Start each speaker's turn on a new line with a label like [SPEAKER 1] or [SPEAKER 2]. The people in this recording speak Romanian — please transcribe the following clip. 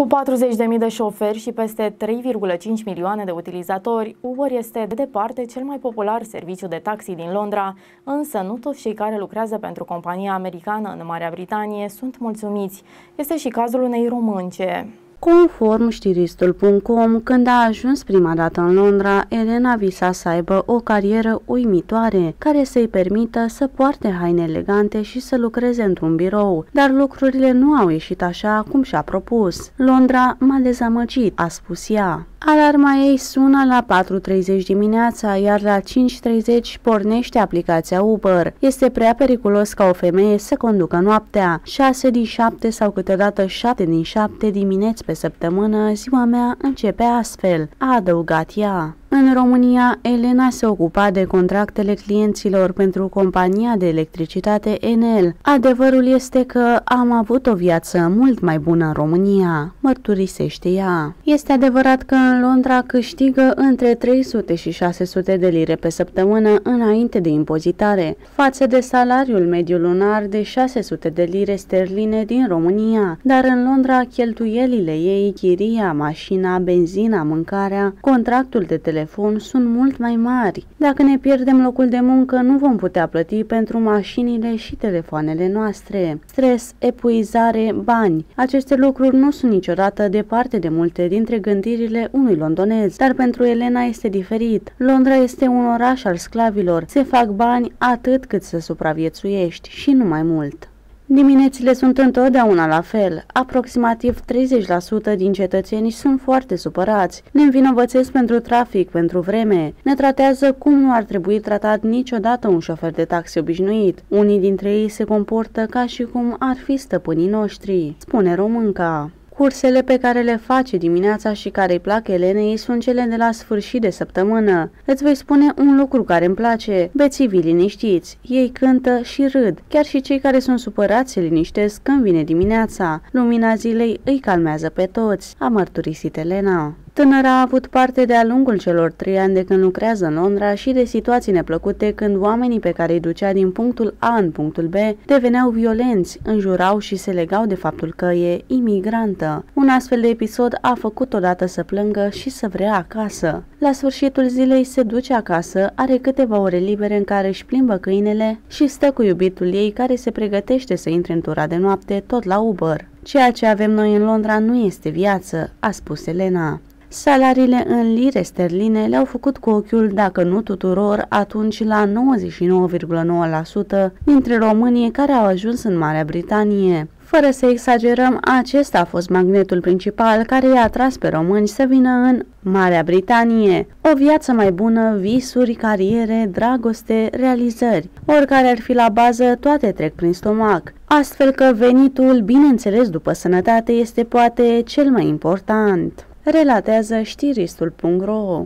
[SPEAKER 1] Cu 40.000 de șoferi și peste 3,5 milioane de utilizatori, Uber este de departe cel mai popular serviciu de taxi din Londra, însă nu toți cei care lucrează pentru compania americană în Marea Britanie sunt mulțumiți. Este și cazul unei românce.
[SPEAKER 2] Conform știristul.com, când a ajuns prima dată în Londra, Elena visa să aibă o carieră uimitoare, care să-i permită să poarte haine elegante și să lucreze într-un birou, dar lucrurile nu au ieșit așa cum și-a propus. Londra m-a dezamăgit, a spus ea. Alarma ei sună la 4.30 dimineața, iar la 5.30 pornește aplicația Uber. Este prea periculos ca o femeie să conducă noaptea. 6 din 7 sau câteodată 7 din 7 dimineți pe săptămână, ziua mea începe astfel, a adăugat ea. În România, Elena se ocupa de contractele clienților pentru compania de electricitate Enel. Adevărul este că am avut o viață mult mai bună în România, mărturisește ea. Este adevărat că în Londra câștigă între 300 și 600 de lire pe săptămână înainte de impozitare, față de salariul mediu lunar de 600 de lire sterline din România. Dar în Londra cheltuielile ei, chiria, mașina, benzina, mâncarea, contractul de telefon telefon sunt mult mai mari. Dacă ne pierdem locul de muncă, nu vom putea plăti pentru mașinile și telefoanele noastre. Stres, epuizare, bani. Aceste lucruri nu sunt niciodată departe de multe dintre gândirile unui londonez, dar pentru Elena este diferit. Londra este un oraș al sclavilor. Se fac bani atât cât să supraviețuiești și nu mai mult. Diminețile sunt întotdeauna la fel. Aproximativ 30% din cetățeni sunt foarte supărați. Ne învinovățesc pentru trafic, pentru vreme. Ne tratează cum nu ar trebui tratat niciodată un șofer de taxi obișnuit. Unii dintre ei se comportă ca și cum ar fi stăpânii noștri, spune românca. Cursele pe care le face dimineața și care îi plac Elenei sunt cele de la sfârșit de săptămână. Îți voi spune un lucru care îmi place. Bețivii liniștiți. Ei cântă și râd. Chiar și cei care sunt supărați se liniștesc când vine dimineața. Lumina zilei îi calmează pe toți, a mărturisit Elena. Tânăra a avut parte de-a lungul celor trei ani de când lucrează în Londra și de situații neplăcute când oamenii pe care îi ducea din punctul A în punctul B deveneau violenți, înjurau și se legau de faptul că e imigrantă. Un astfel de episod a făcut odată să plângă și să vrea acasă. La sfârșitul zilei se duce acasă, are câteva ore libere în care își plimbă câinele și stă cu iubitul ei care se pregătește să intre în tura de noapte tot la Uber. Ceea ce avem noi în Londra nu este viață, a spus Elena. Salariile în lire sterline le-au făcut cu ochiul, dacă nu tuturor, atunci la 99,9% dintre românii care au ajuns în Marea Britanie. Fără să exagerăm, acesta a fost magnetul principal care i-a atras pe români să vină în Marea Britanie. O viață mai bună, visuri, cariere, dragoste, realizări. Oricare ar fi la bază, toate trec prin stomac. Astfel că venitul, bineînțeles după sănătate, este poate cel mai important relatează știristul.ro